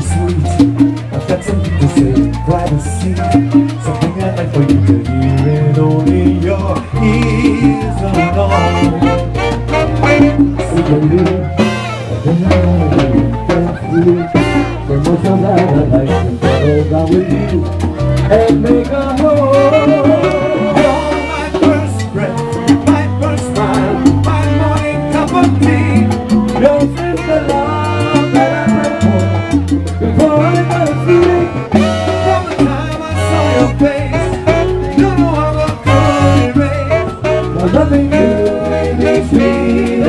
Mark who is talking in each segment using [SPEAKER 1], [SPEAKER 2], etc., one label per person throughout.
[SPEAKER 1] so sweet. I've got something to say, privacy. Something I'd like for you to hear And only your ears alone
[SPEAKER 2] We can do We're more so that I like to go down with you. And make a home.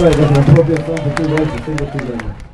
[SPEAKER 2] ぐらいだから東京さん普通のやつ全部来るじゃない